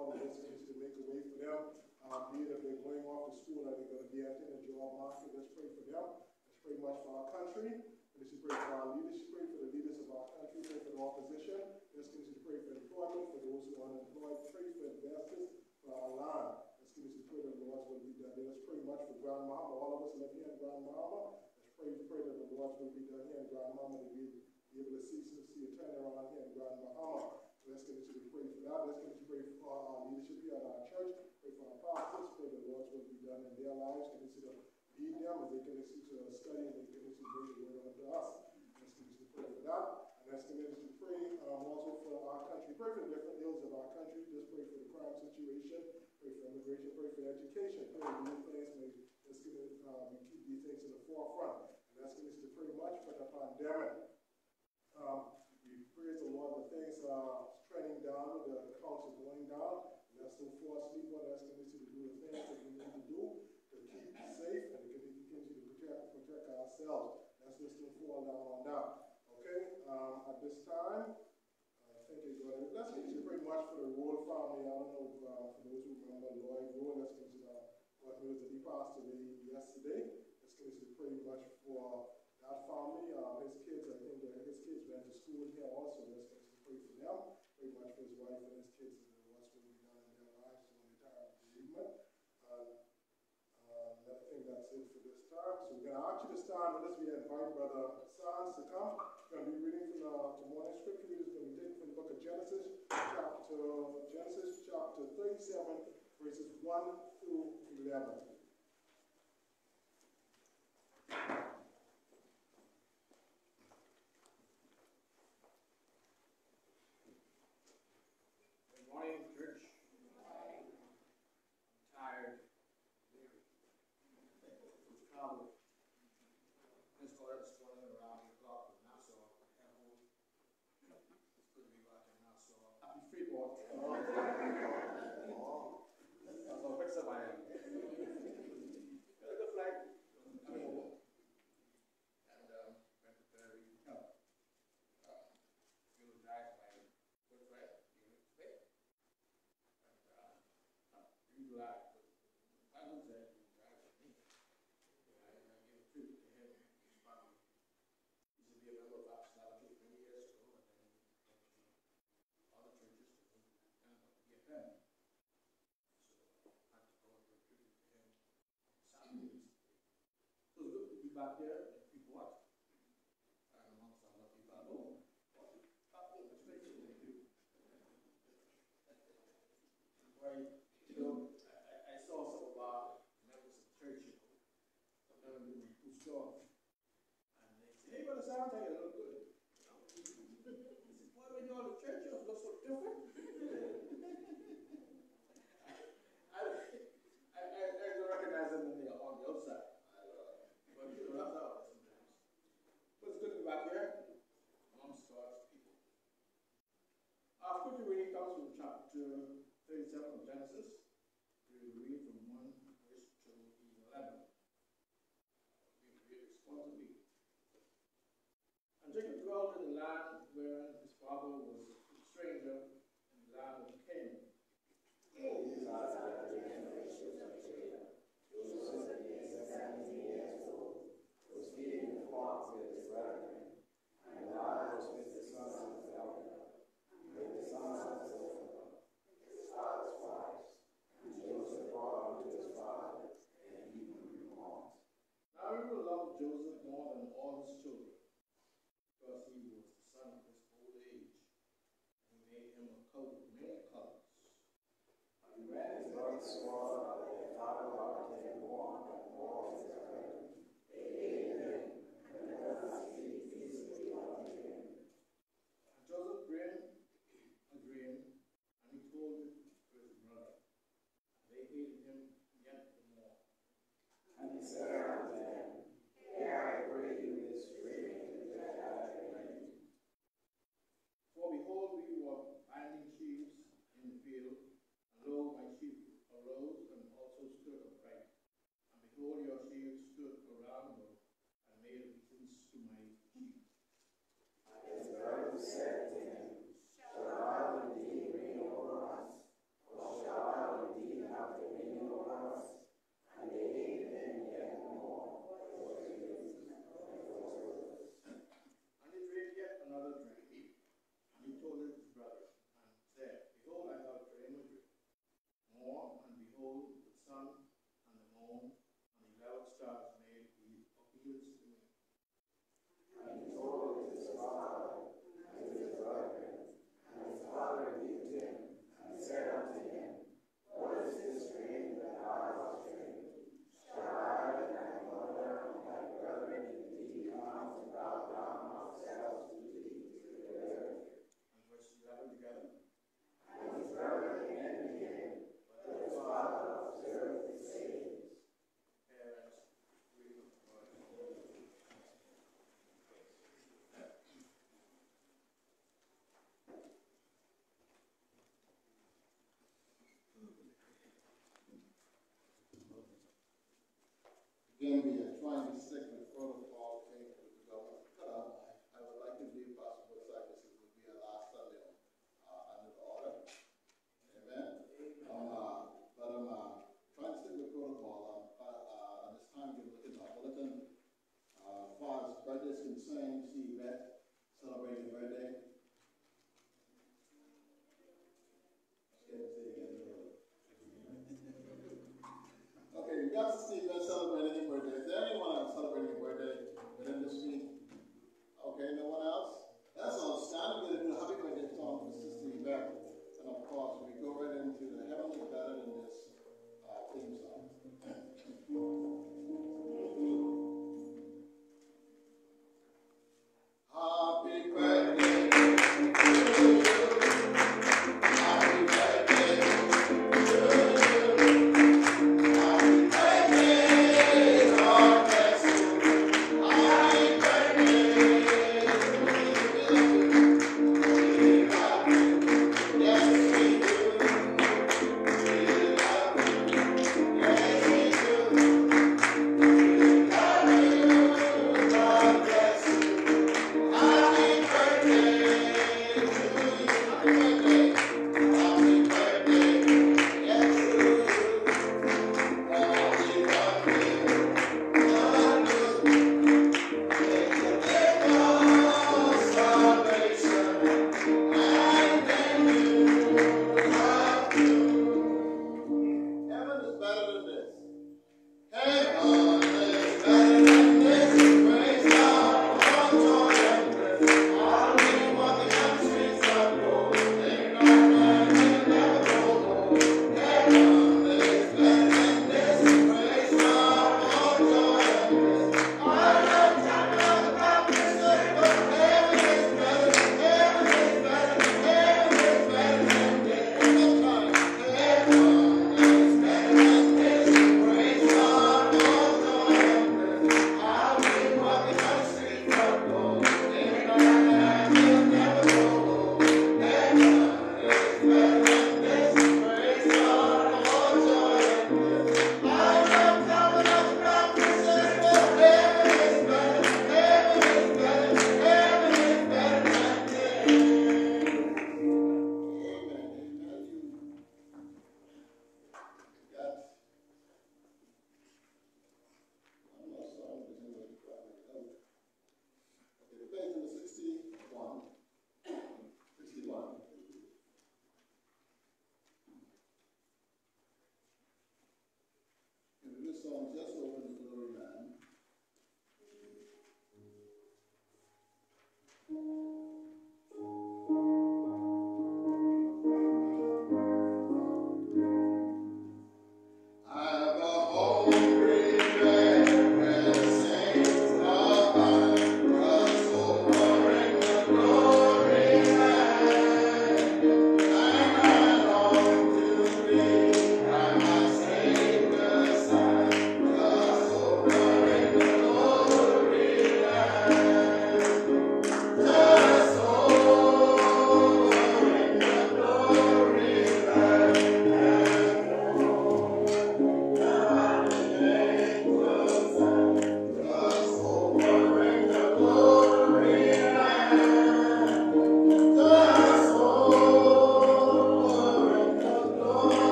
on the to make a way for them. Uh, be it if they're going off to school and they're going to be out in the job market, let's pray for them. Let's pray much for our country. Let's pray for our leaders. Pray for the leaders of our country. Pray for the opposition. Let's continue to pray for employment for those who are unemployed. Pray for investors for our land. Let's continue to pray that the Lord's going to be done. here. Let's pray much for Grand Bahama. All of us live here in Grand Bahama. Let's pray, pray that the Lord's going to be done here in Grand Bahama. That we be able to see, see a turnaround here in Grand Bahama. Let's continue to pray for that. Let's continue to pray for our leadership here at our church. Pray for our pastors. Pray the Lord's will be done in their lives. Continue to lead them as they continue to study and they continue to bring the word unto us. Let's continue to pray for that. And let's continue to pray um, also for our country. Pray for the different ills of our country. Just pray for the crime situation. Pray for immigration. Pray for education. Pray for new things. Let's give to um, keep these things in the forefront. And let's continue to pray much for the pandemic. Um, periods are one of the things uh, trending down, the counts are going down. Let's don't fall asleep on us to do the things that we need to do to keep safe and to continue to protect, protect ourselves. That's just don't fall down on now. Okay, um, at this time, I think it's going to, that's usually pretty much for the Royal family. I don't know if, uh, for those who remember Lloyd Royal, that's usually uh, what news he passed away yesterday. That's usually pretty much for I found me, um, his kids, I think uh, his kids went to school here also. Let's pray for them, pray much for his wife and his kids and what's going on in their lives during the time of the movement. Uh, uh, I think that's it for this time. So we're going to ask you to stand with us. We invite Brother Sans to come. We're going to be reading from uh, the morning scripture. We're going to be taking from the book of Genesis, chapter Genesis chapter 37, verses 1 through 11. back there. Again, we are trying to signal protocol thing for the government to cut out. Um, I would like to be possible that this would be our last Sunday uh, under the order. Amen. Um, uh, but I'm uh, trying to stick with protocol. Um, uh, uh, this time, we look at the bulletin. Uh, as far as birthday is concerned, see Yvette celebrating birthday.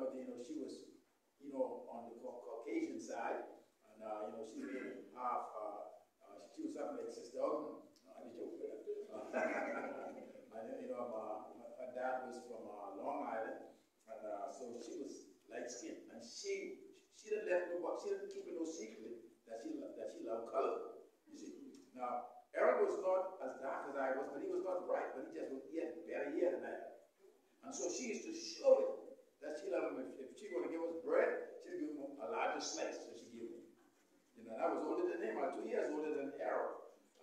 Grandmother, you know, she was, you know, on the Caucasian side, and, uh, you know, she made half, uh, uh, she was something like Sister Ogden, I just joke with and, you know, my, her dad was from uh, Long Island, and so she was light skinned, and she she didn't let nobody, she didn't keep it no secret that she that she loved color. You see, now Eric was not as dark as I was, but he was not bright, but he just he had better hair than I and so she used to show him that she loved him. If, if she going to give us bread, she'd give him a larger slice, she gave me. You know, and I was older than him, I two years older than Eric,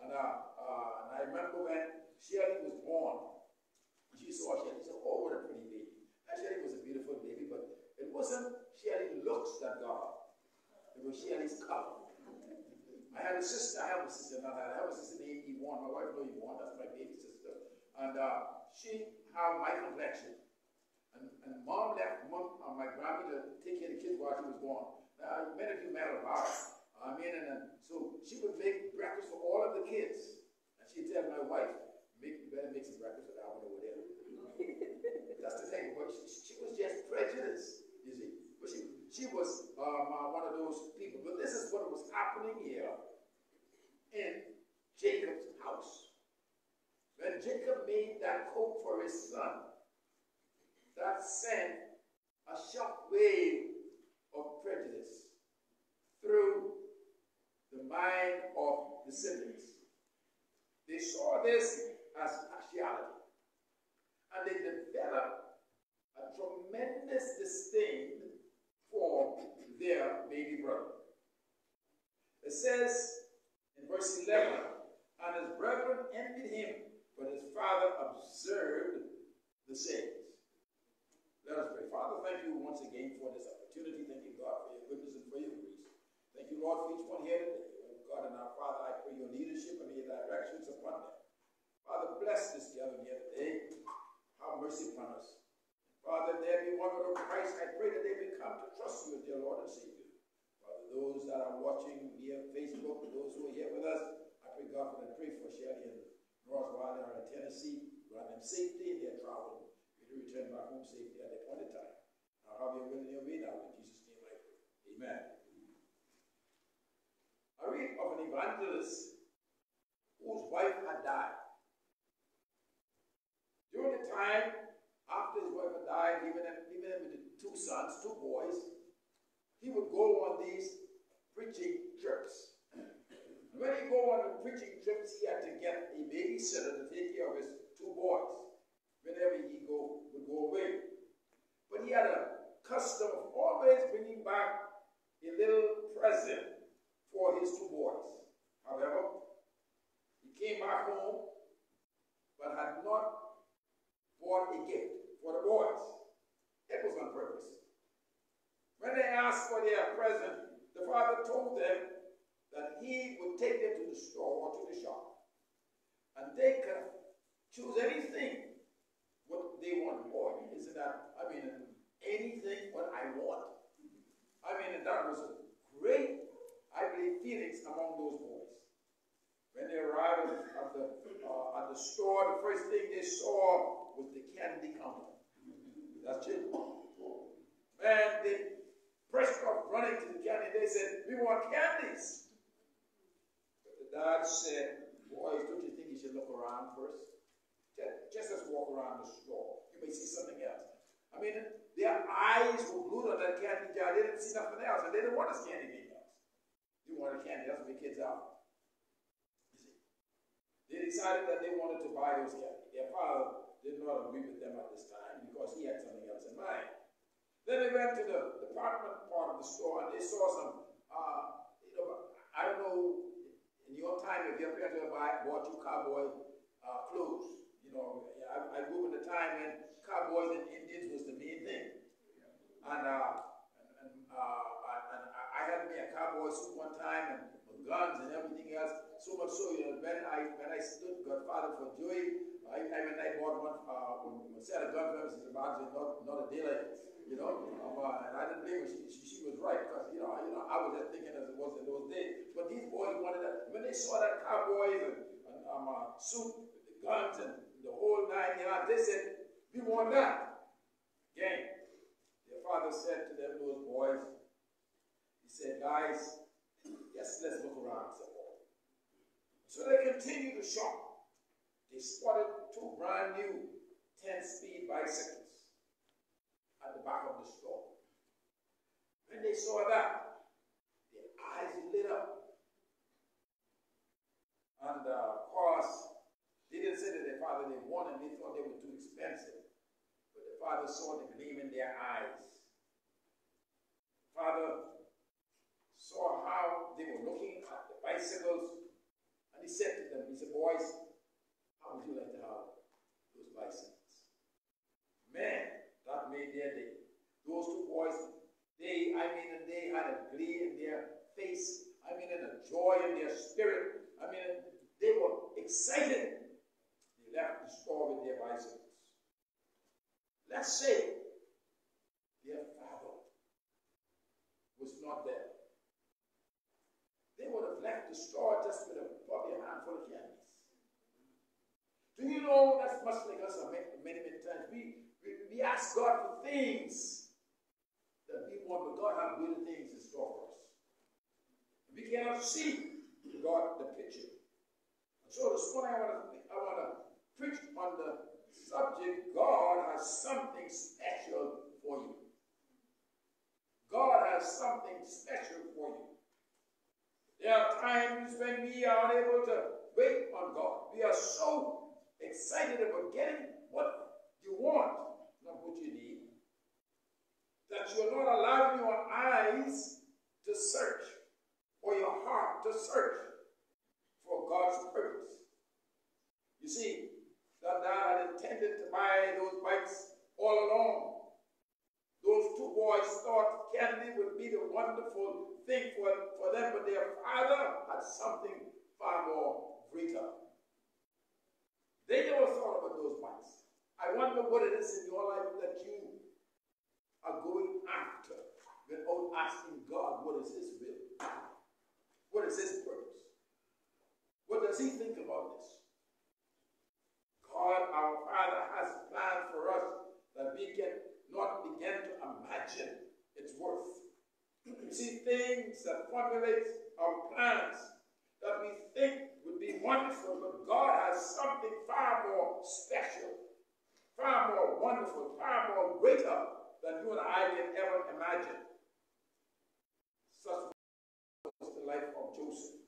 and uh, uh, and I remember when Shelly was born. She saw Shelly, she said, "Oh, what a pretty baby." And Shelly was a beautiful baby, but it wasn't Shelly looks that God. It was Shelly's color. I had a sister, I have a sister, not that, I have a sister named Yvonne. My wife knows Yvonne, that's my baby sister. And uh, she had my complexion. And, and mom left mom, uh, my grandma to take care of the kids while she was born. Now, many of you met her about I mean, and, and so she would make breakfast for all of the kids. And she'd tell my wife, make, you better make some breakfast for that one over there. That's the thing. But she, she was just prejudiced, you see. But she, she was um, uh, one of those people. But this is what was happening here in Jacob's house. When Jacob made that coat for his son, that sent a shock wave of prejudice through the mind of the siblings. They saw this as partiality. And they developed a tremendous disdain for their baby brother. It says in verse 11, and his brethren envied him, but his father observed the sayings. Let us pray. Father, thank you once again for this opportunity. Thank you, God, for your goodness and for your grace. Thank you, Lord, for each one here today. Oh, God and our Father, I pray your leadership and your directions upon them. Father, bless this gathering here today. Have mercy upon us. Father, there be one of Christ. I pray that they may come to trust you as their Lord and Savior. Father, those that are watching via Facebook, those who are here with us, I pray, God, for I pray for Shelly and North are in Tennessee, grant them safety in their travel to return back home safely at the appointed time. Now have your will and your way now. In Jesus' name I pray. Amen. I read of an evangelist whose wife had died. During the time after his wife had died, leaving him, leaving him with two sons, two boys, he would go on these preaching trips. When he go on the preaching trips, he had to get a babysitter to take care of his two boys whenever he go, would go away. But he had a custom of always bringing back a little present for his two boys. However, he came back home but had not bought a gift for the boys. It was on purpose. When they asked for their present, the father told them that he would take them to the store or to the shop, and they could choose anything what they want. Boy, isn't that, I mean, anything what I want. I mean, that was great, I believe, feelings among those boys. When they arrived at the, uh, at the store, the first thing they saw was the candy counter. That's it. And they pressed off running to the candy. They said, we want candies. But the dad said, boys, don't you think you should look around first? Just as walk around the store, you may see something else. I mean, their eyes were glued on that candy jar. They didn't see nothing else, and they didn't want to see anything else. They wanted candy. That's what the kids are. They decided that they wanted to buy those candy. Their father did not agree with them at this time because he had something else in mind. Then they went to the department part of the store and they saw some, uh, you know, I don't know, in your time, if your parents ever bought you cowboy uh, clothes, I, I grew up in a time when cowboys and Indians was the main thing. And, uh, and, and, uh, and I had me a cowboy suit one time and guns and everything else. So much so, you know, when I when I stood Godfather for Joey, I, I when I bought one, uh, when set a gun her, she said, not, not a this, you know. Um, uh, and I didn't her. She, she, she was right because you know, you know, I was just thinking as it was in those days. But these boys wanted that when they saw that cowboy and, and um, uh, suit guns and the whole nine yards, they said, "We want that." Again, their father said to them, those boys, he said, "Guys, yes, let's look around some more." So they continued to shop. They spotted two brand new 10-speed bicycles at the back of the store. When they saw that, their eyes lit up. And uh, of course, they didn't say to their father they wanted, they thought they were too expensive. But the father saw the gleam in their eyes. Father saw how they were looking at the bicycles, and he said to them, he said, boys, how would you like to have those bicycles? Man, that made their day. Those two boys they, I mean, they had a glee in their face. I mean, and a joy in their spirit. I mean, they were excited. Store with their bicycles. Let's say their father was not there. They would have left the store just with a, probably a handful of candies. Do you know that's much like us many, many, many times? We, we, we ask God for things that we want, but God has greater things in store for us. We cannot see God the picture. So this morning I want to I want to preach on the subject God has something special for you. God has something special for you. There are times when we are unable to wait on God. We are so excited about getting what you want, not what you need that you are not allowing your eyes to search or your heart to search for God's purpose. You see, that dad had intended to buy those bikes all along. Those two boys thought candy would be the wonderful thing for, for them, but their father had something far more greater. They never thought about those bikes. I wonder what it is in your life that you are going after without asking God what is His will? What is His purpose? What does He think about this? God, our Father, has planned for us that we can not begin to imagine its worth. You see, things that formulate our plans that we think would be wonderful, but God has something far more special, far more wonderful, far more greater than you and I can ever imagine. Such was the life of Joseph.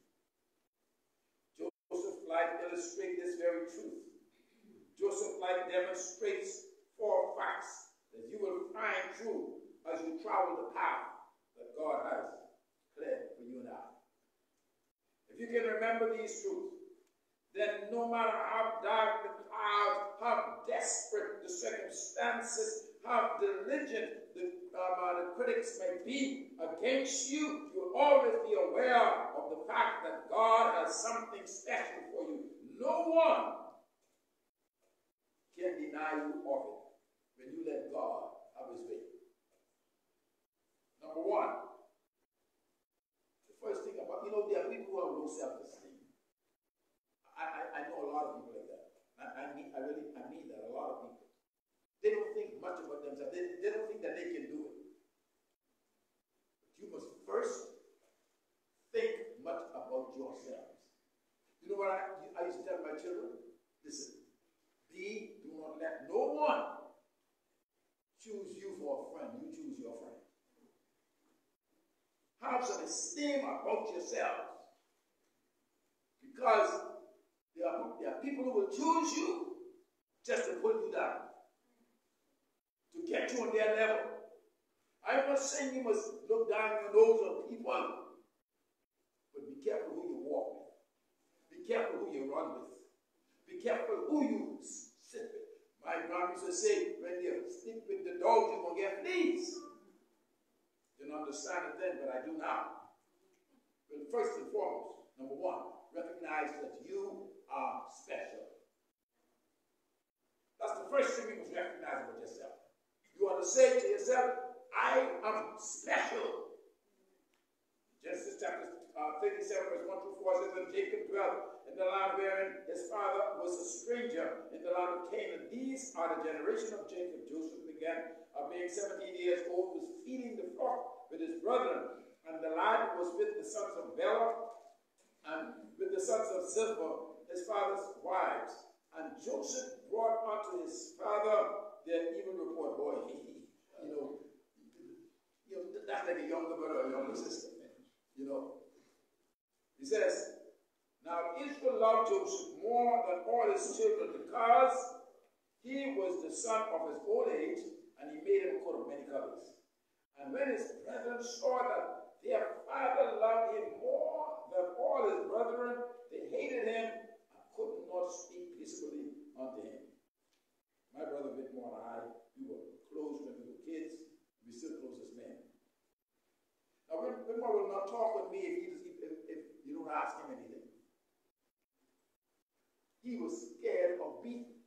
Joseph's life illustrates this very truth. Joseph's life demonstrates four facts that you will find true as you travel the path that God has cleared for you and I. If you can remember these truths, then no matter how dark the clouds, how desperate the circumstances, how diligent the, um, uh, the critics may be against you, you'll always be aware of the fact that God has something special for you. No one can deny you of it when you let God have his way. Number one, the first thing about, you know, there are people who have low self-esteem. I, I, I know a lot of people like that. I, I, mean, I really, I mean that, a lot of people. They don't think much about themselves. They, they don't think that they can do it. But you must first think much about yourselves. You know what I, I used to tell my children? Listen, be, do not let no one choose you for a friend. You choose your friend. Have some esteem about yourselves. Because there are, there are people who will choose you just to put you down to get you on their level. I'm not saying you must look down your nose on people, but be careful who you walk with. Be careful who you run with. Careful who you sit with. My used to say, when you sleep with the dogs, you're going to get fleas. Didn't understand it then, but I do now. But first and foremost, number one, recognize that you are special. That's the first thing you must recognize about yourself. You want to say to yourself, I am special. Forces, and Jacob dwelt in the land wherein his father was a stranger in the land of Canaan. These are the generation of Jacob. Joseph began uh, being 17 years old, was feeding the flock with his brethren, and the lad was with the sons of Bilhah and with the sons of Zilpah, his father's wives. And Joseph brought unto his father their evil report. Boy, he, you know, you know, that's like a younger brother or younger sister, man. You know. He says, Now Israel loved Joseph more than all his children because he was the son of his old age, and he made him a coat of many colors. And when his brethren saw that their father loved him more than all his brethren, they hated him and could not speak peaceably unto him. My brother Whitmore and I, we were close when we were kids. We still close as men. Now, Whitmore will not talk with me if, he, if, if you don't ask him anything. He was scared of beating.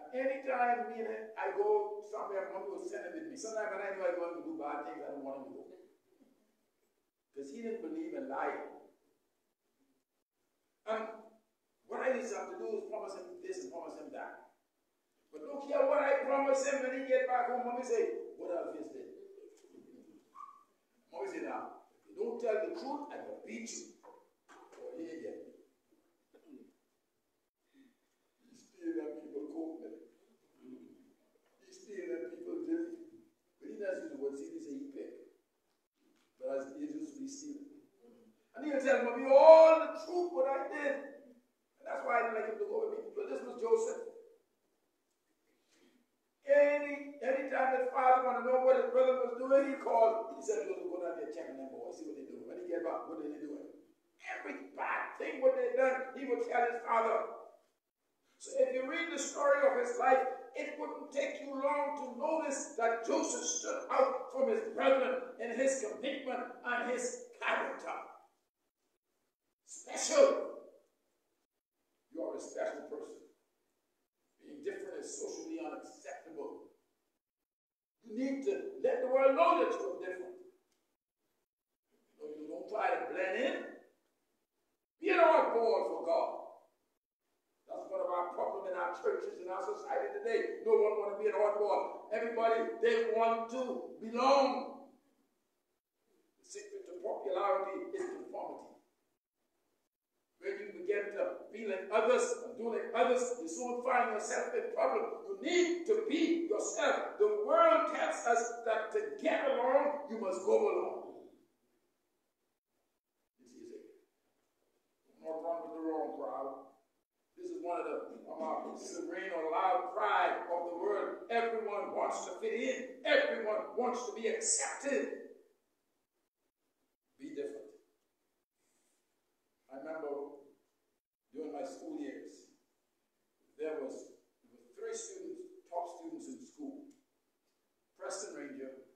And anytime me and I go somewhere, mom will send him with me. Sometimes when I know I'm going to do bad things, I don't want him to go. Because he didn't believe in lying. And what I used to have to do is promise him this and promise him that. But look here, what I promise him when he get back home, mommy say, what else is this? Mommy say, now, don't tell the truth, I will beat you. Oh, yeah, yeah. He steal them people coat me. He steal them people jelly. But he doesn't steal, he say he pick. But as he used to be stealing. And he'll tell mommy all the truth what I did. And that's why I didn't like him to go with me. But this was Joseph. Any anytime his father wanted to know what his brother was doing, he called. He said, Check them boys, see what they're doing. When he get what are they doing? Every bad thing what they done, he would tell his father. So if you read the story of his life, it wouldn't take you long to notice that Joseph stood out from his brethren in his commitment and his character. Special. You are a special person. Being different is socially unacceptable. You need to let the world know that you're different. You don't try to blend in. Be an oddball for God. That's one of our problems in our churches, in our society today. No one want to be an oddball. Everybody, they want to belong. The secret to popularity is conformity. When you begin to be like others and do like others, you soon find yourself in trouble. You need to be yourself. The world tells us that to get along, you must go along. This is it. Not run with the wrong crowd. This is one of the um, serene or loud cry of the world. Everyone wants to fit in. Everyone wants to be accepted. Be different. I remember during my school years, there was, three students, top students in school. Preston Ranger,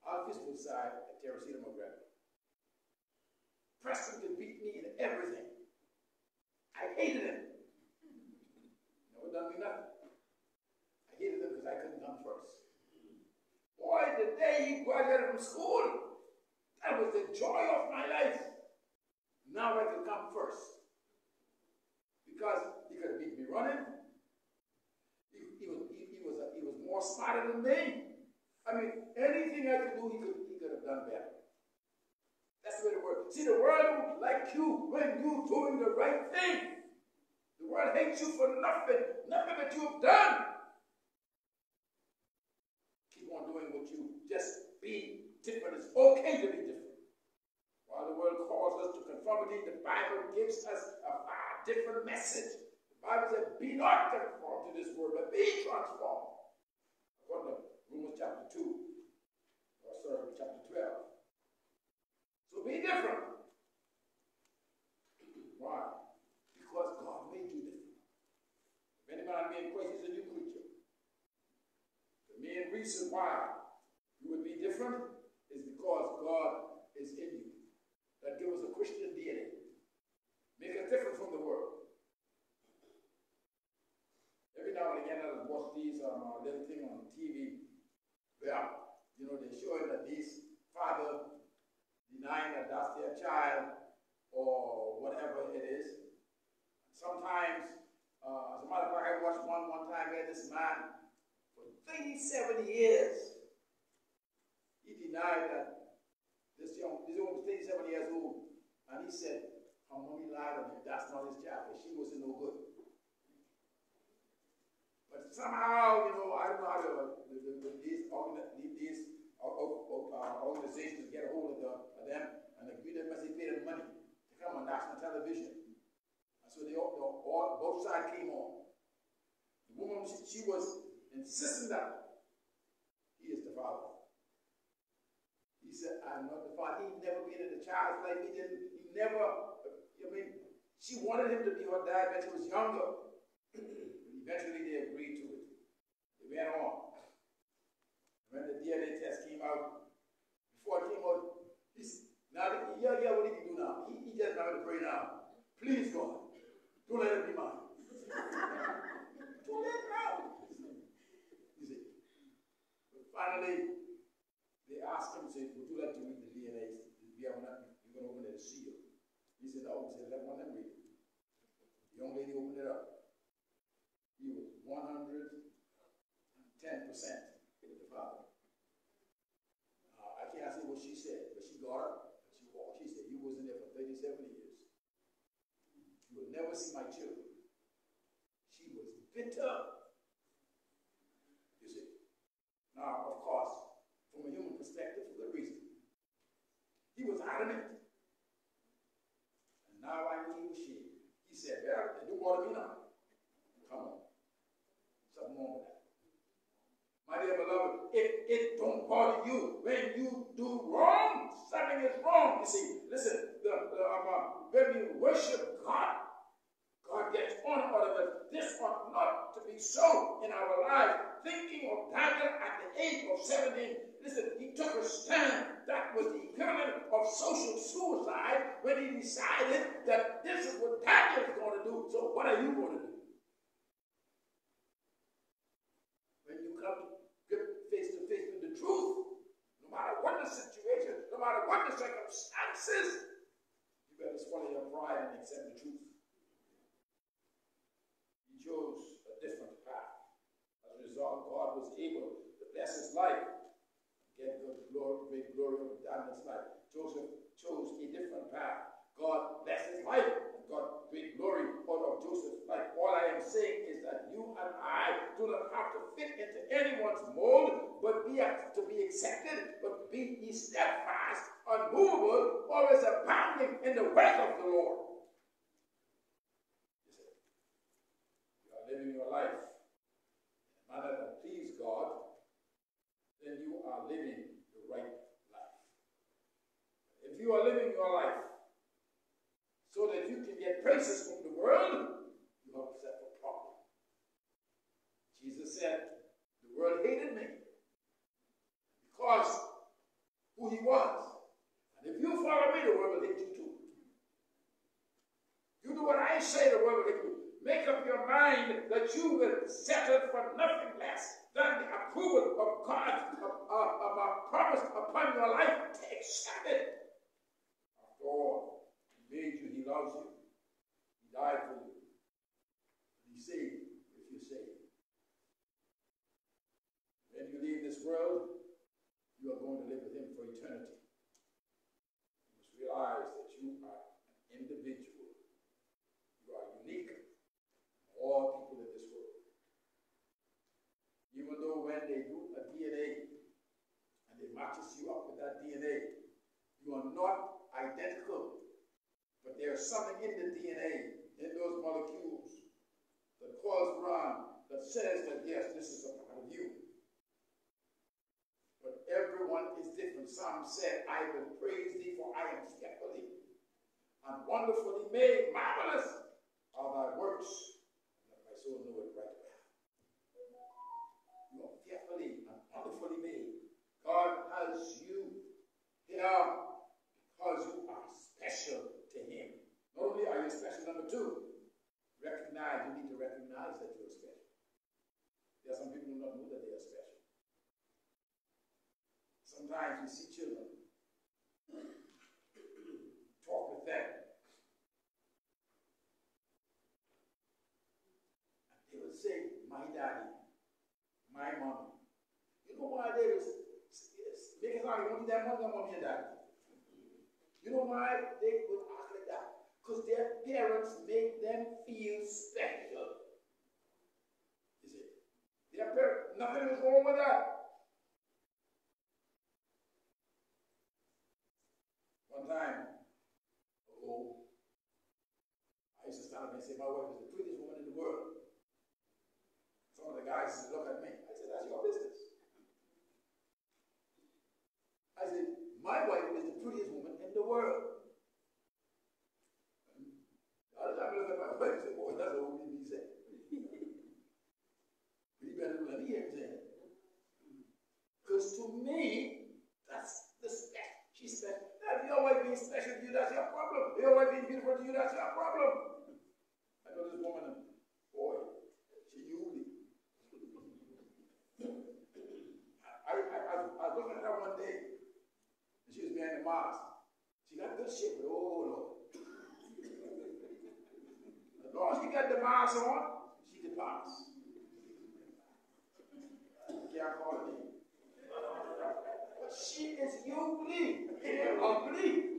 Alphys Woodside, and Teresita McGregor. Preston could beat me in everything. I hated him. Never done me nothing. I hated him because I couldn't come first. Boy, the day he graduated from school, that was the joy of my life. Now I could come first. Because he could have beat me running. He, he, was, he, he, was, he was more smarter than me. I mean, anything I could do, he could, he could have done better. That's the way the world. See, the world don't like you when you're doing the right thing. The world hates you for nothing, nothing that you've done. Keep on doing what you just be different. It's okay to be different. While the world calls us to conformity, the Bible gives us a far different message. The Bible says, Be not conformed to this world, but be transformed. According to Romans chapter 2, or sorry, chapter 12. Be different. Why? Because God made you different. If anybody be in Christ, he's a new creature. The main reason why you would be different is because God is in you. That gives us a Christian DNA. Make us different from the world. Every now and again, I watch these um, uh, little thing on TV where, you know, they're showing that these father denying that that's their child or whatever it is. Sometimes, uh, as a matter of fact, I watched one one time where this man, for 37 years, he denied that this young, this woman was 37 years old, and he said, her mommy lied on him. That's not his child. She wasn't no good. But somehow, you know, I don't know how the, the, the, these, these organizations get a hold of, the, of them and agree that must pay them money to come on national television. And so they all, all both sides came on. The woman, she, she was insisting that he is the father. He said, I'm not the father. He never been in a child's life. He didn't, he never, I mean, she wanted him to be her dad when she was younger. Eventually they agreed to it. They went on. When the DNA test came out, before I came out, he's now yeah, yeah, what did he do now? He, he just now to pray now. Please God, don't let it be mine. don't let it out. You see. But finally, they asked him, said, Would you like to read the DNA? We have not, you're gonna open it to seal. He said, No, he said, let one of them read it. The young lady opened it up. He was 110 percent with the father. Uh, I can't say what she said, but she got up and she walked. She said, You wasn't there for 37 years. You will never see my children. She was bitter. You see. Now, of course, from a human perspective, for good reason. He was adamant. And now I knew he she. He said, Well, don't bother me now. Come on. Something with that. My dear beloved, if it don't bother you when you do wrong, something is wrong. You see, listen, the, the, um, when we worship God, God gets honor out of it. This ought not to be so in our lives. Thinking of Daniel at the age of 17, listen, he took a stand that was the equivalent of social suicide when he decided that this is what Daniel is going to do. So what are you going to do? truth, no matter what the situation, no matter what the circumstances, you better swallow your pride and accept the truth. He chose a different path. As a result, God was able to bless his life, get good glory, great glory of Daniel's life. Joseph chose a different path. God blessed his life and got great glory out of Joseph's life. All I am saying is that you and I do not have to fit into anyone's mold, but be to be accepted, but be ye steadfast, unmovable, always abounding in the work of the Lord. You are living your life in a manner that please God, then you are living the right life. If you are living your life so that you can get praises from the world, you have. Jesus said, The world hated me because who he was. And if you follow me, the world will hate you too. You do what I say, the world will hate you. Make up your mind that you will settle for nothing less than the approval of God, of, of, of, of promise upon your life. Accept it. After all, made you, he loves you. He died for you. He saved if you're saved. When world, you are going to live with him for eternity. You must realize that you are an individual. You are unique from all people in this world. Even though when they do a DNA and they matches you up with that DNA, you are not identical but there's something in the DNA, in those molecules, that cause run, that says that yes, this is a part of you. But everyone is different. Some said, I will praise thee, for I am fearfully and wonderfully made. Marvelous are thy works. And my soul know it right well. You are fearfully and wonderfully made. God has you here because you are special to Him. not only are you special, number two, recognize, you need to recognize that you're special. There are some people who don't know that they are special. Sometimes you see children, talk with them. They would say, "My daddy, my mommy. You know why they was making they want their than mommy and daddy? You know why they would act like that? Because their parents made them feel special. You see? Their parents, nothing is wrong with that. Time, oh, I used to stand up and say, My wife is the prettiest woman in the world. Some of the guys look at me. I said, That's your business. I said, My wife is the prettiest woman in the world. The other time I at my wife and Boy, that's what we be saying. you better say. Because to me, that's the spec. She's special. If your wife being special to you, that's your problem. Your wife being beautiful to you, that's your problem. I know this woman, boy, she usually. I, I, I, I was looking at her one day, and she was wearing a mask. She got good shape, oh Lord. As long as she got the mask on, she can pass. Can't call me. She is and ugly.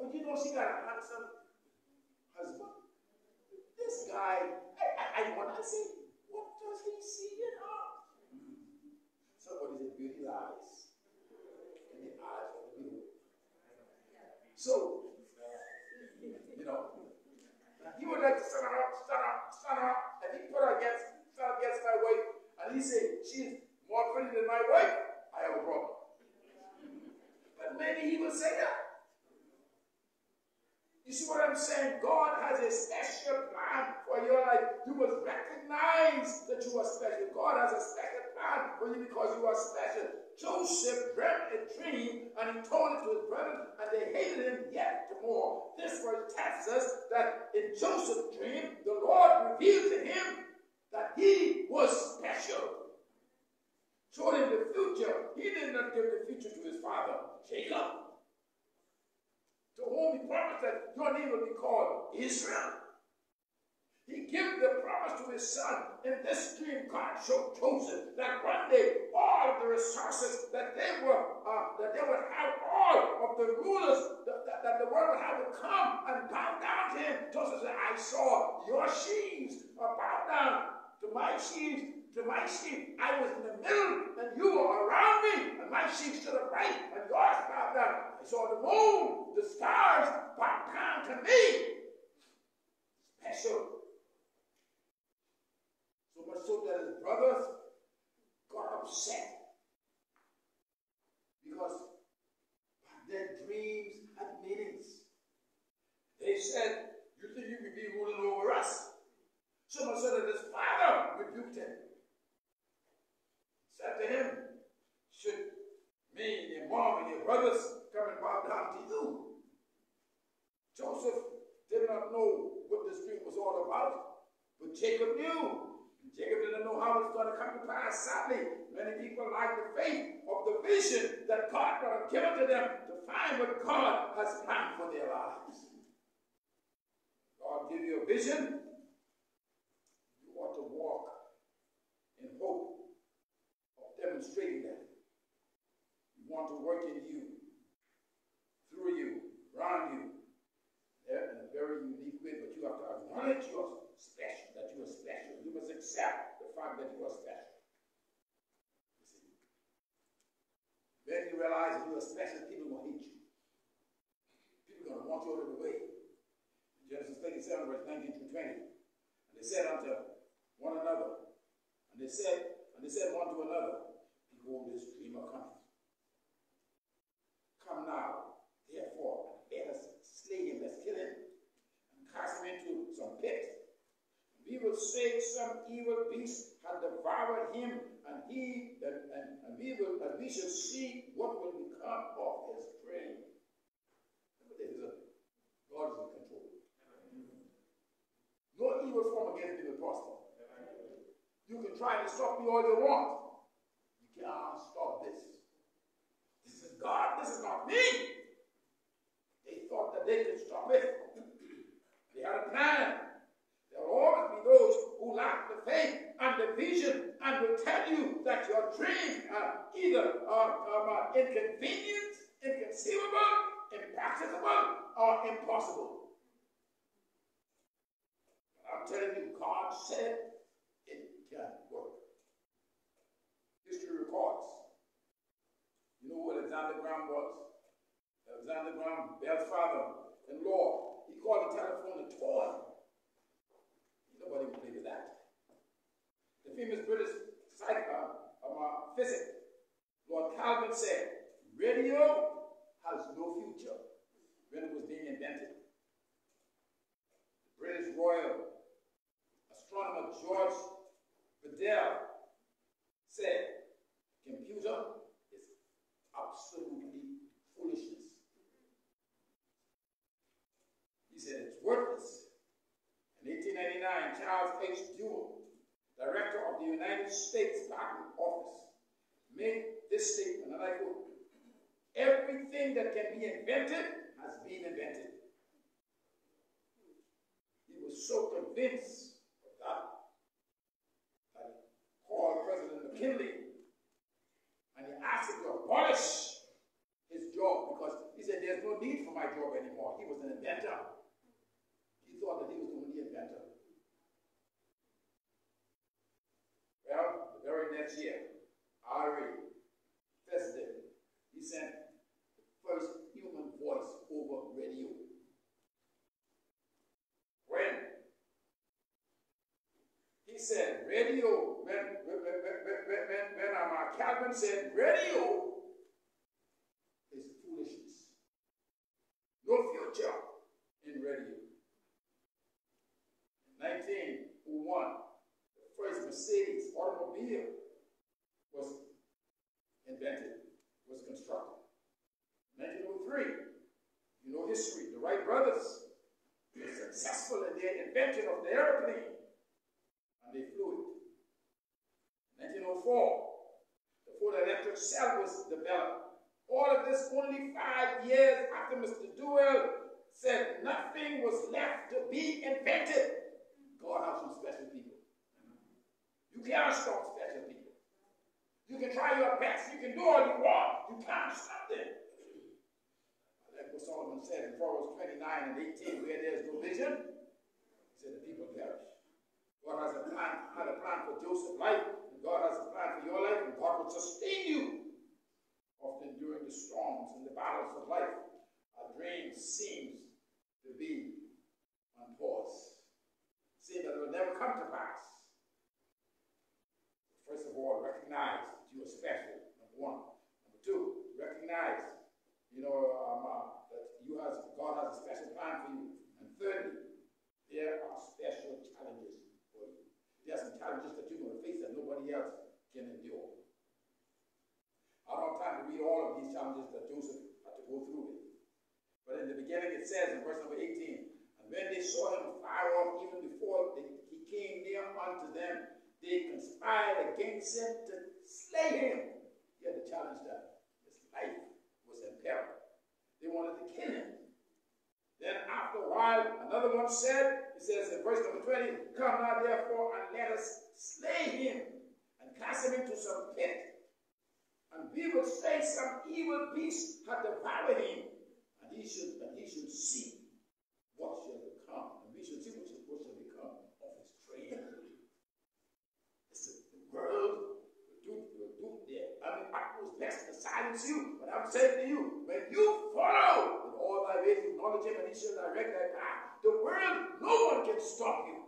But you know, she got a handsome husband. This guy, I, I, I want to say, what does he see in her? Somebody said, beauty lies in the eyes of the beautiful. So, you know, he would like to stand her up, stand her up, stand her up, and he put her against, stand against my wife, and he said, she's more pretty than my wife, I have a problem. But maybe he will You see what I'm saying? God has a special plan for your life. You must recognize that you are special. God has a special plan for you because you are special. Joseph dreamt a dream and he told it to his brothers and they hated him yet more. This verse tells us that in Joseph's dream, the Lord revealed to him that he was special. So in the future, he did not give the future to his father, Jacob to whom he promised that your name will be called Israel. He gave the promise to his son. In this dream, God showed Joseph that one day all of the resources that they were, uh, that they would have all of the rulers that, that, that, the world would have would come and bow down to him. Joseph said, I saw your sheaves bow down to my sheaves to my sheep. I was in the middle, and you were around me, and my sheep stood upright, and yours bowed down. Saw the moon, the stars bow down to me. Special. So much so that his brothers got upset. Because their dreams had meanings. They said, You think you could be ruling over us? So much so that his father rebuked him said to him, Should me and mom and your brothers come and bow down to you? Joseph did not know what this dream was all about, but Jacob knew. Jacob didn't know how it was going to come to pass. Sadly, many people lack the faith of the vision that God had given to them to find what God has planned for their lives. God give you a vision, you ought to walk in hope of demonstrating want to work in you, through you, around you, in a very unique way, but you have to acknowledge you are special, that you are special. You must accept the fact that you are special. You see? Then you realize you are special, people will hate you. People are going to want you out of the way. Genesis 37, verse 19 to 20. And they said unto one another, and they said, and they said one to another, Behold, this dreamer cometh. Come now, therefore, let us slay him, let's kill him, and cast him into some pit. We will say some evil beast had devoured him, and he and, and, and we will and we shall see what will become of his prey. God is in control. No evil form against me will prosper. You can try to stop me all you want You can't stop this. God, this is not me. They thought that they could stop it. They had a plan. There will always be those who lack the faith and the vision and will tell you that your dreams are either uh, um, uh, inconvenient, inconceivable, impracticable, or impossible. I'm telling you, God said it can work. History records. Know Alexander Graham was? Alexander Graham, Bell's father-in-law. He called the telephone a toy. Nobody would believe that. The famous British psych, uh, um, uh, physic, Lord Kelvin said, radio has no future when it was being invented. The British Royal astronomer George Bedell said, computer is absolutely foolishness. He said it's worthless. In 1899, Charles H. Duell, director of the United States Patent Office, made this statement, and I quote, everything that can be invented has been invented. He was so convinced of that that he called President McKinley and he asked him to abolish his job because he said there's no need for my job anymore. He was an inventor. He thought that he was the only inventor. Well, next year, Ari Fessenden, he sent first human voice over radio. When he said radio, when when when when when, when, when um, Kelvin said radio is foolishness. No future in radio. 1901, the first Mercedes automobile was invented, was constructed. 1903, you know history, the Wright brothers were successful in their invention of the airplane, and they flew it. 1904, the photoelectric cell was developed. All of this only five years after Mr. Duell said nothing was left to be invented. God has some special people. Can't stop special people. You can try your best. You can do all you want. You can't stop them. Like what Solomon said in Proverbs 29 and 18, where there's no vision, he said the people perish. God has a plan, had a plan for Joseph's life, and God has a plan for your life, and God will sustain you. Often during the storms and the battles of life, our dream seems to be on pause say that it will never come to pass. All, recognize that you are special, number one. Number two, recognize, you know, um, uh, that you has, God has a special plan for you. And thirdly, there are special challenges for you. There are some challenges that you're going to face that nobody else can endure. I don't have time to read all of these challenges that Joseph had to go through with. But in the beginning, it says in verse number 18, and when they saw him far off, even before they, he came near unto them, they conspired against him to slay him. He had to challenge them. His life was in peril. They wanted to kill him. Then after a while, another one said, he says in verse number 20, Come now therefore and let us slay him and cast him into some pit. And we will say some evil beast hath devoured him, and he should and he should see what shall become? And we should see what shall, what shall become of his train. Listen, the world will do, will do there. I mean, I was you, but I'm saying to you, when you follow in all thy ways, acknowledge him, and he shall direct thy path. The world, no one can stop you.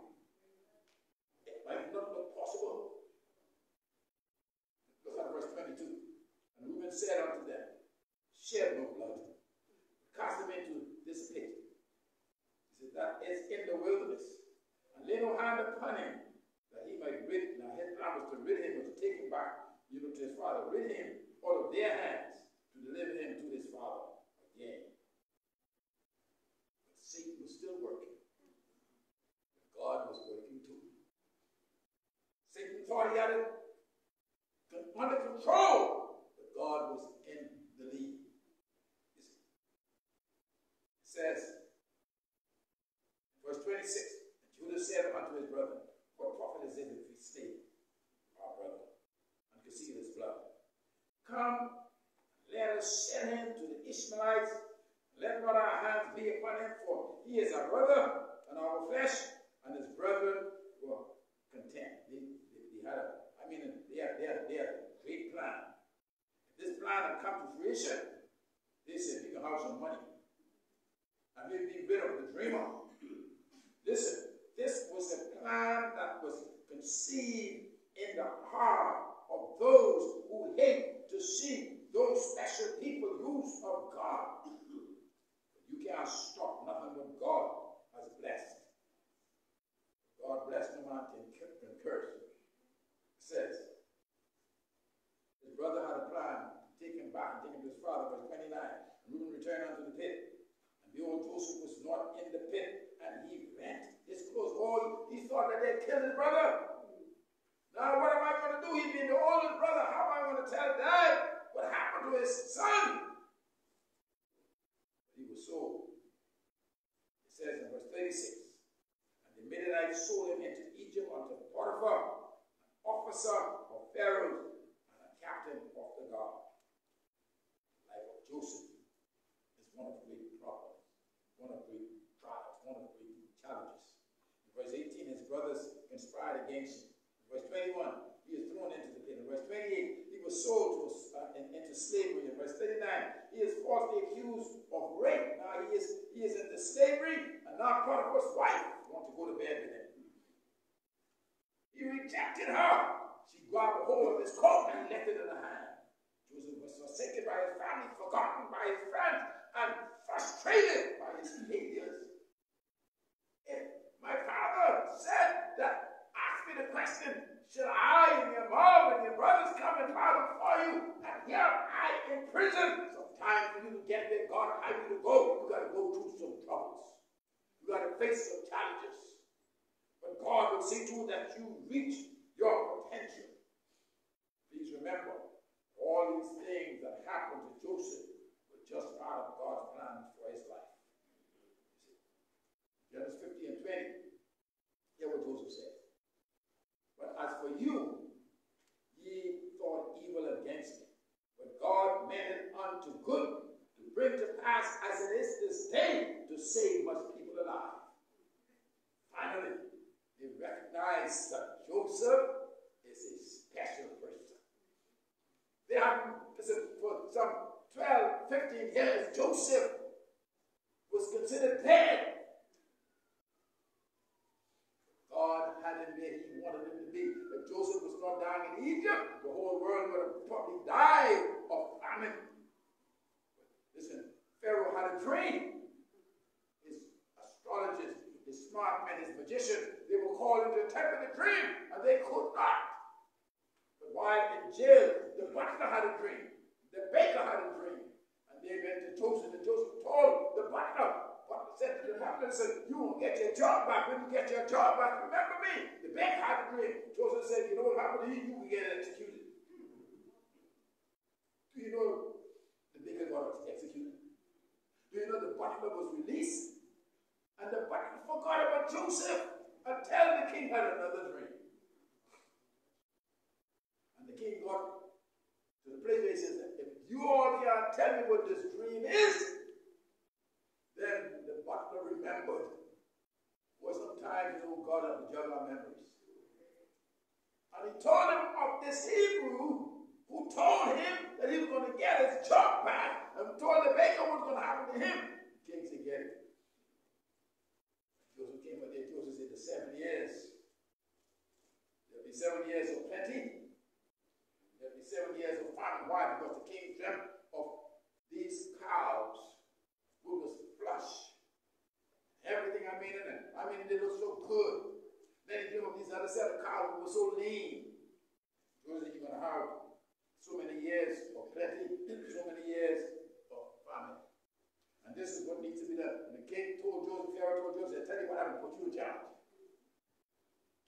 It might not look possible. Look at verse 22. And Reuben said unto them, Shed no blood. Cast them into this pit He said, that is in the wilderness. And lay no hand upon him, that he might rid, now his plan was to rid him, or to take him back, you know, to his father, rid him out of their hands, to deliver him to his father again. But Satan was still working. God was working too. Satan thought he had it under control, but God was in the lead. It says, Verse 20 said unto his brother, What profit is it if we slay our brother and conceal his blood? Come, let us send him to the Ishmaelites. Let not our hands be upon him, for he is our brother and our flesh, and his brethren were content. They, they, they had a, I mean, they had, they, had, they had a great plan. If this plan had come to fruition, they said, we can have some money. And we'd be rid of the dreamer. Listen, this was a plan that was conceived in the heart of those who hate to see those special people used of God. You can't stop nothing what God has blessed. God bless no man can curse. It says, his brother had a plan to take him back and take him to his father, verse 29. And Reuben returned unto the pit. And behold, Joseph was not in the pit and he rent his clothes. Oh, he thought that they killed his brother. Now, what am I going to do? He's been the oldest brother. How am I going to tell dad what happened to his son? He was sold. It says in verse 36 And the Midianites sold him into Egypt unto Potiphar, an officer of Pharaoh and a captain of the guard. Life of Joseph is one of great problems, one of great trials, one of great challenges. In verse 18, his brothers conspired against him. In verse 21, he is thrown into the pit. In verse 28, he was sold to, uh, in, into slavery. In verse 39, he is falsely accused of rape. Now he is he is into slavery, and now Potiphar's wife wants to go to bed with him. He rejected her. She grabbed a hold of his coat and left it in her hand. Joseph was forsaken by his family, forgotten by his friends, and frustrated by his failures. If my father said that, ask me the question, should I and your mom and your brothers come and bow before you? And here I in prison. Sometimes for you to get there, God had you to go, you got to go through some troubles. You got to face some challenges. But God will see to it that you reach your potential. Please remember, all these things that happened to Joseph were just part of God's plan for his life. Genesis 50 and 20. Hear what Joseph said. As for you, ye thought evil against me. But God meant it unto good to bring to pass as it is this day to save much people alive. Finally, they recognized that Joseph is a special person. They had, listen, for some 12, 15 years, Joseph was considered dead. God had him where he wanted him to be. If Joseph was not dying in Egypt, the whole world would have probably died of famine. Listen, Pharaoh had a dream. His astrologers, his smart men, his magicians, they were called to interpret the dream, and they could not. But while in jail, the butler had a dream. The baker had a dream. And they went to Joseph, and Joseph told the butler, what said to the captain said, You will get your job back. When you get your job back, remember me. The bank had a dream. Joseph said, You know what happened to you? You will get executed. Do you know the baker got executed? Do you know the butler was released? And the butler forgot about Joseph until the king had another dream. And the king got to the place where he says, If you all can't tell me what this dream is, then the butler remembered. For sometimes, you know, God has to jug memories. And he told him of this Hebrew who told him that he was going to get his job back and told the baker what was going to happen to him. The king said, Get it. Joseph came with it. Joseph said, The seven years. There'll be seven years of plenty. There'll be seven years of famine. Why? Because the king dreamt of these cows who was flush. Everything I mean in it. I mean, they look so good. Then he came up these other set of who were so lean. That you're going to have so many years of plenty, so many years of famine. And this is what needs to be done. And the king told Joseph, Pharaoh told Joseph, tell you what, I'm going to put you in charge.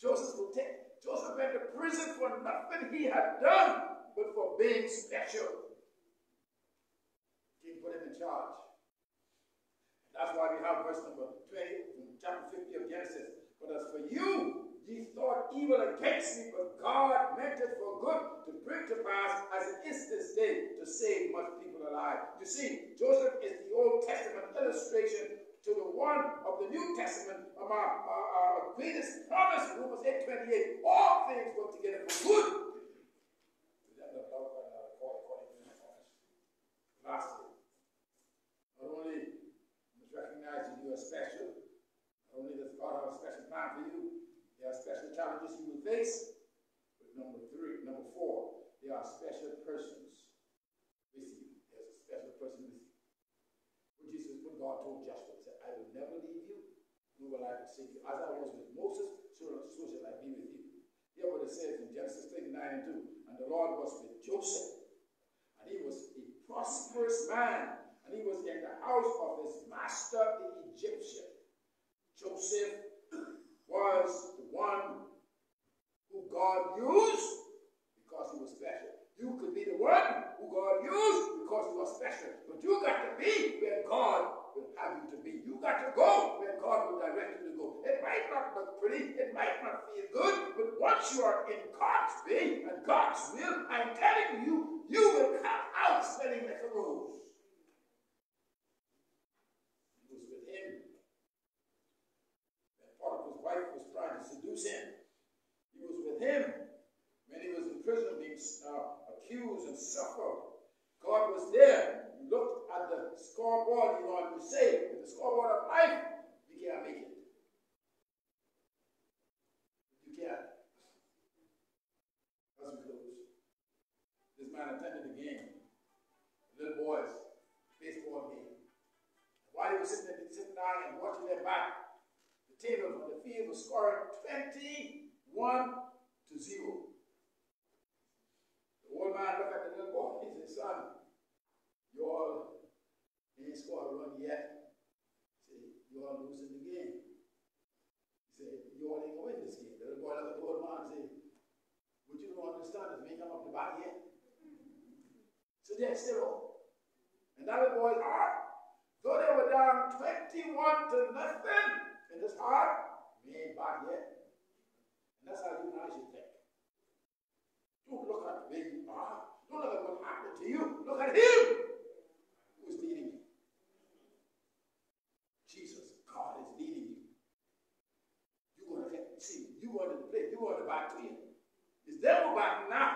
Joseph will take, Joseph went to prison for nothing he had done, but for being special. King put him in charge. That's why we have verse number 20 from chapter 50 of Genesis. But as for you, ye thought evil against me, but God meant it for good to bring to pass as it is this day to save much people alive. You see, Joseph is the Old Testament illustration to the one of the New Testament of our, our, our greatest promise, Romans 8 28. All things work together for good not only must recognize that you are special, only does God have a special plan for you, there are special challenges you will face. But number three, number four, there are special persons with you. There's a special person with you. Jesus, when God told Joshua, he said, I will never leave you, nor will I forsake you. As I was with Moses, so, so shall I be with you. Hear what it says in Genesis 39 and 2. And the Lord was with Joseph, and he was a prosperous man, and he was in the house of his master, the Egyptian. Joseph was the one who God used because he was special. You could be the one who God used because you are special. But you got to be where God will have you to be. You got to go where God will direct you to go. It might not look pretty, it might not feel good, but once you are in God's way and God's will, I'm telling you, you will come out smelling like a rose. He was with him. That Potiphar's wife was trying to him. He was with him when he was in prison being uh, accused and suffered. God was there. He looked at the scoreboard, you know, to say, the scoreboard of life, you can't make it. You can't. As we close. This man attended a game. Little boys, baseball game. While he was sitting, there, sitting down and watching their back, tables on the field was scoring 21 to 0. The old man looked at the little boy. He said, Son, you all ain't scored a run yet. He said, You all losing the game. He said, You all ain't going to win this game. The little boy looked at the old man and said, What you don't understand is we ain't come up the bat yet. So they're still on. And that little boy's heart, though they were down 21 to nothing in this heart, we ain't back yet. And that's how you and I should think. Don't look at where you are. Don't look at what happened to you. Look at him who is leading you. Jesus, God is leading you. You want to get, see, you want to play, you want to back to him. It's devil back now.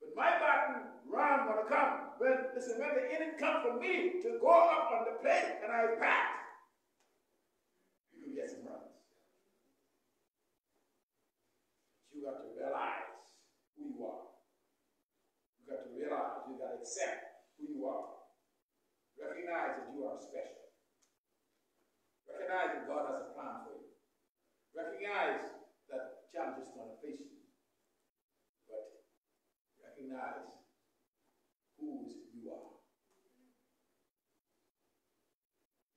But my baton round gonna come. When listen, when the enemy come for me to go up on the plate and I back, you can get some runs. But you got to realize who you are. You got to realize, you got to accept who you are. Recognize that you are special. Recognize that God has a plan for you. Recognize that challenge is going to face you. But recognize whose you are.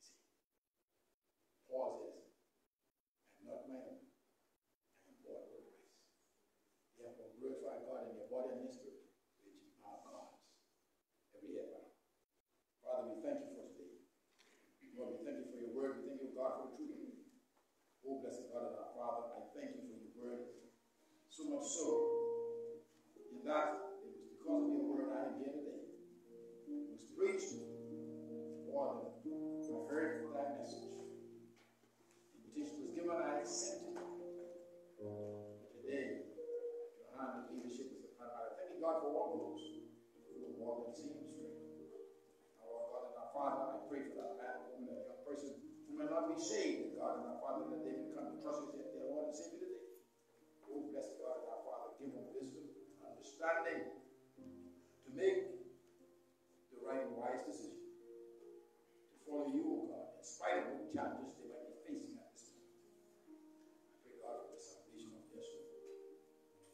See, Paul says, I'm not my own. I am bought with a price. Therefore, glorify God in your body and your spirit, which are God's. Every head bow. Father, we thank you for today. Lord, we thank you for your word. We thank you, God, for the truth. Oh, blessed God and our Father, I thank you for your word. So much so, that it was because of your word I am here today. It was preached, or I heard that message. The invitation was given, I accepted it. Today, hand leadership is my life. Thank you, God, for all those who will walk in seeing straight. Our God and our Father, I pray for that man, woman, that young person who may not be saved, God and our Father, that they may come to trust you their Lord and Savior today. Oh, bless God our Father, give them wisdom, understanding to make the right and wise decision. To follow you, O God, in spite of the challenges they might be facing at this moment. I pray, God, for the salvation of their soul.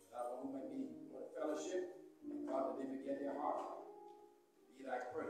That who might be for fellowship, and God, that they may get their heart. Be I pray.